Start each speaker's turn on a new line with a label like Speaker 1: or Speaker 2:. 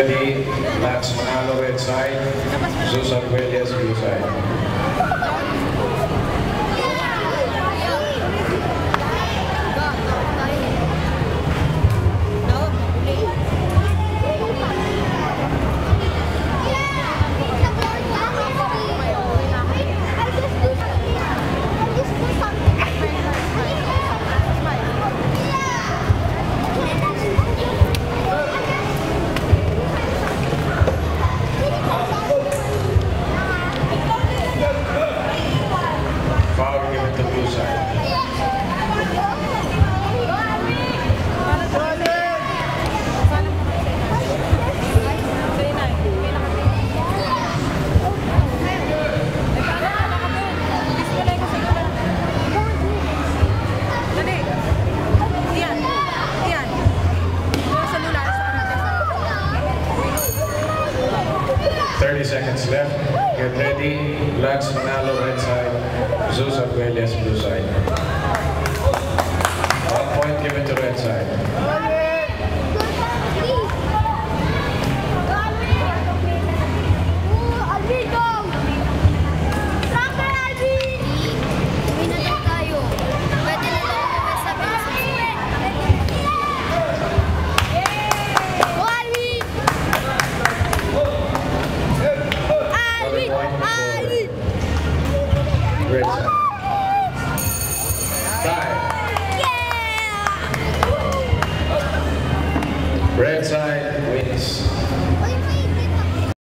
Speaker 1: Max Manalo red side, Susan Williams blue 30 seconds left. Get ready. Lux Manalo right side. Zeus Aguilhas blue side. Red side wins.